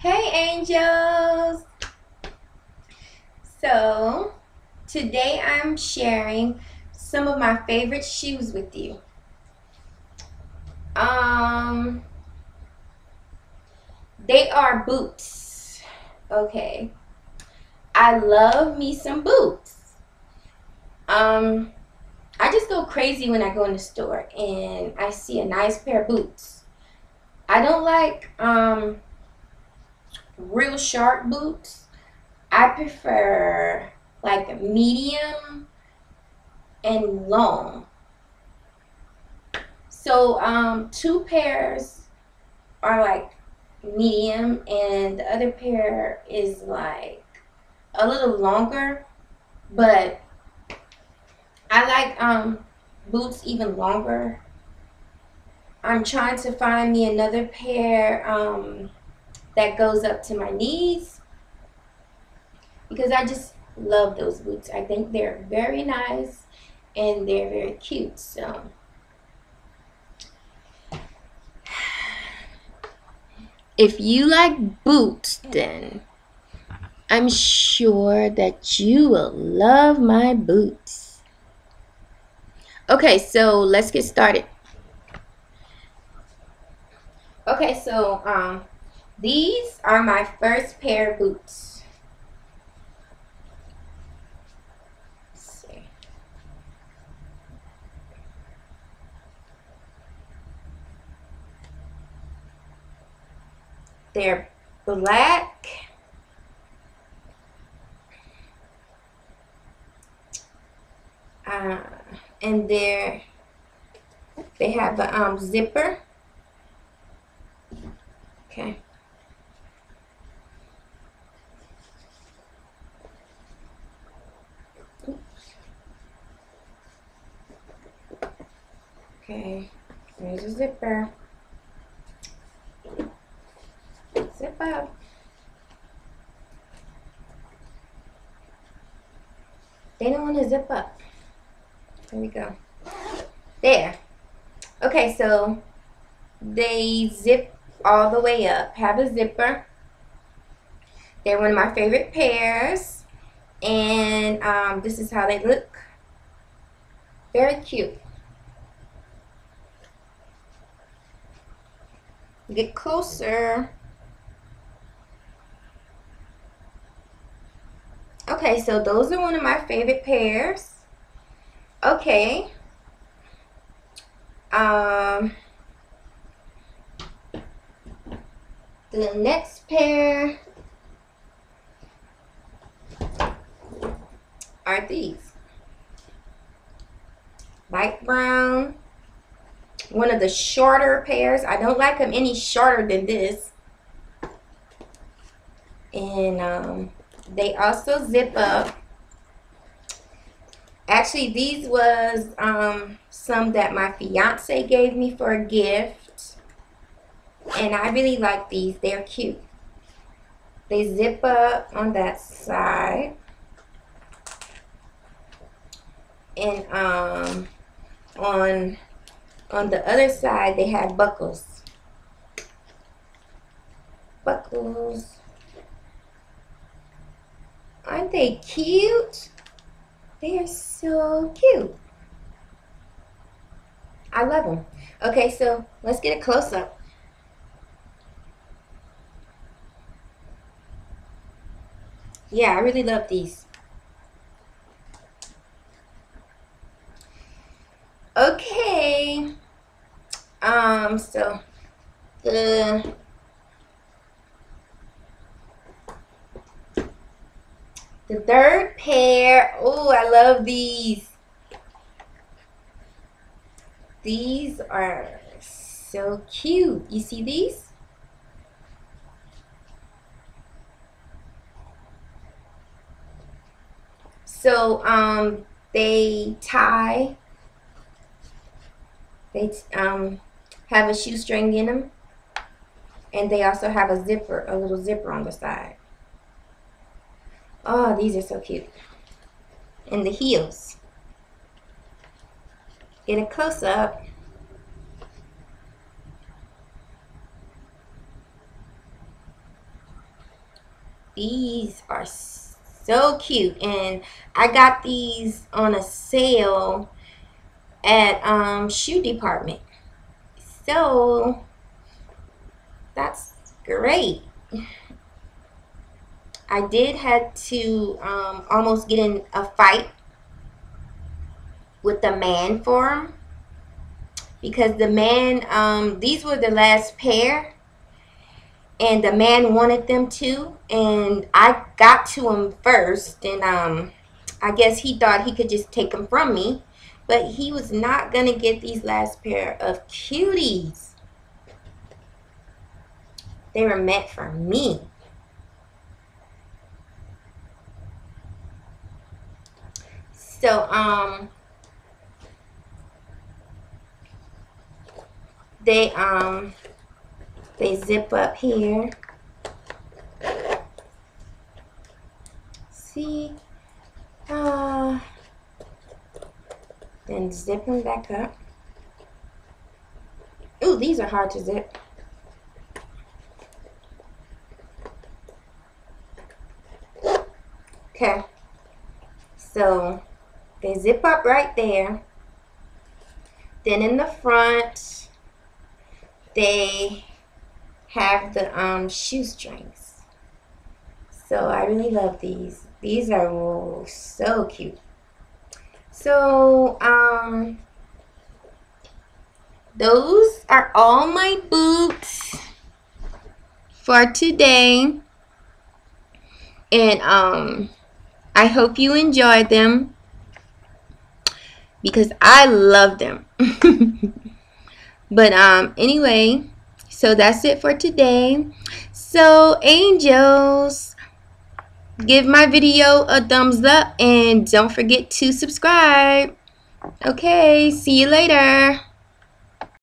Hey angels! So today I'm sharing some of my favorite shoes with you. Um, they are boots. Okay. I love me some boots. Um, I just go crazy when I go in the store and I see a nice pair of boots. I don't like um real short boots. I prefer like medium and long. So um, two pairs are like medium and the other pair is like a little longer, but I like um, boots even longer. I'm trying to find me another pair um, that goes up to my knees because I just love those boots. I think they're very nice and they're very cute. So if you like boots, then I'm sure that you will love my boots. Okay, so let's get started. Okay, so um, these are my first pair of boots. They're black. Uh, and they're they have a um, zipper. Okay. Okay, there's a zipper. Zip up. They don't want to zip up. There we go. There. Okay, so they zip all the way up. Have a zipper. They're one of my favorite pairs. And um, this is how they look. Very cute. Get closer. Okay, so those are one of my favorite pairs. Okay. Um, the next pair are these. Light brown. One of the shorter pairs. I don't like them any shorter than this. And um, they also zip up. Actually, these was um, some that my fiance gave me for a gift. And I really like these. They're cute. They zip up on that side. And um, on on the other side, they have buckles. Buckles. Aren't they cute? They are so cute. I love them. Okay, so let's get a close-up. Yeah, I really love these. Okay. Um, so the The third pair. Oh, I love these. These are so cute. You see these? So um, they tie. They um, have a shoestring in them. And they also have a zipper, a little zipper on the side. Oh, these are so cute. And the heels. Get a close-up. these are so cute. And I got these on a sale at um, Shoe Department. So that's great. I did had to um, almost get in a fight with the man for them because the man um, these were the last pair. And the man wanted them too and I got to him first. And um, I guess he thought he could just take them from me. But he was not gonna get these last pair of cuties. They were meant for me so um they um they zip up here. See uh then zip them back up. Ooh, these are hard to zip. Okay. So they zip up right there then in the front they have the um, shoestrings. So I really love these. These are oh, so cute. So, um, those are all my boots for today. And, um, I hope you enjoyed them because I love them. But um anyway, so that's it for today. So angels, give my video a thumbs up and don't forget to subscribe. Okay, see you later.